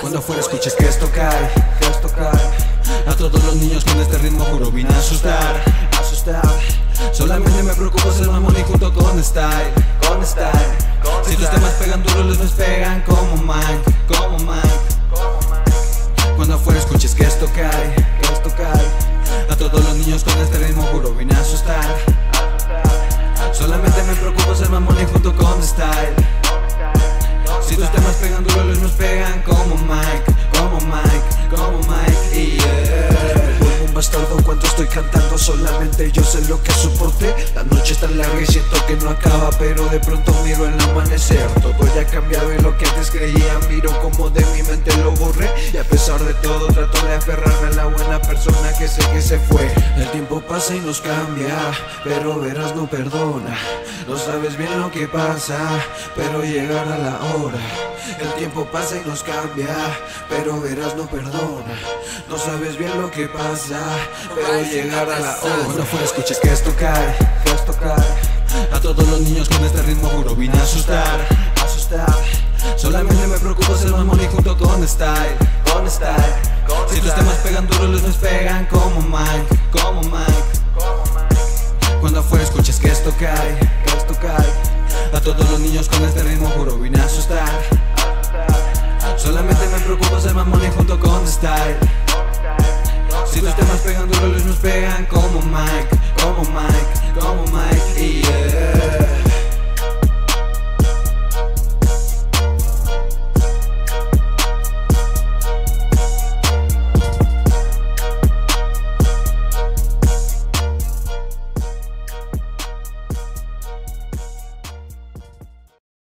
Cuando fuera escuches que es tocar, que es tocar. A todos los niños con este ritmo juro vine a asustar, asustar. Solamente me preocupo ser mamón y junto con style, con style. Si tus temas pegan duro los despegan como man, Solamente me preocupo ser mamón y junto con style. Si tus temas pegan duro los me pegan como Mike, como Mike, como Mike y yeah un bastardo cuando estoy cantando Solamente yo sé lo que soporté La noche está larga y siento que no acaba Pero de pronto miro el amanecer. Todo ya ha cambiado y lo que antes creía Miro como de mi mente Y a pesar de todo trato de aferrarme a la buena persona que sé que se fue. El tiempo pasa y nos cambia Pero verás no perdona. No sabes bien lo que pasa Pero llegará la hora. El tiempo pasa y nos cambia Pero verás no perdona. No sabes bien lo que pasa Pero llegará la hora. Cuando afuera escuches que esto cae, que esto cae A todos los niños con este ritmo juro vine a asustar con style, Si tus temas pegan duro los me pegan como Mike, como Mike. Cuando afuera escuches que esto cae, que esto cae. A todos los niños con este ritmo juro vine a asustar. Solamente me preocupo ser mamón y junto con style. Si tus temas pegan duro, los nos pegan como Mike, como Mike, como Mike.